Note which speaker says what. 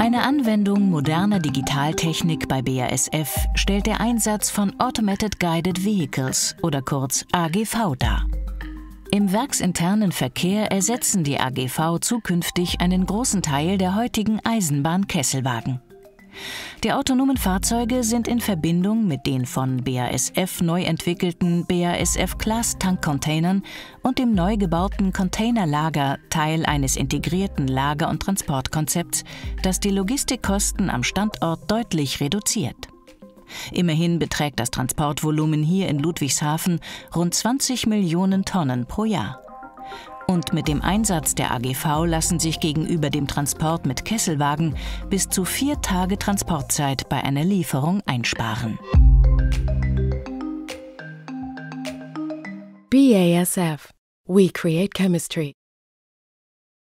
Speaker 1: Eine Anwendung moderner Digitaltechnik bei BASF stellt der Einsatz von Automated Guided Vehicles oder kurz AGV dar. Im werksinternen Verkehr ersetzen die AGV zukünftig einen großen Teil der heutigen Eisenbahnkesselwagen. Die autonomen Fahrzeuge sind in Verbindung mit den von BASF neu entwickelten BASF Class Tankcontainern und dem neu gebauten Containerlager Teil eines integrierten Lager- und Transportkonzepts, das die Logistikkosten am Standort deutlich reduziert. Immerhin beträgt das Transportvolumen hier in Ludwigshafen rund 20 Millionen Tonnen pro Jahr. Und mit dem Einsatz der AGV lassen sich gegenüber dem Transport mit Kesselwagen bis zu vier Tage Transportzeit bei einer Lieferung einsparen.
Speaker 2: BASF. We create chemistry.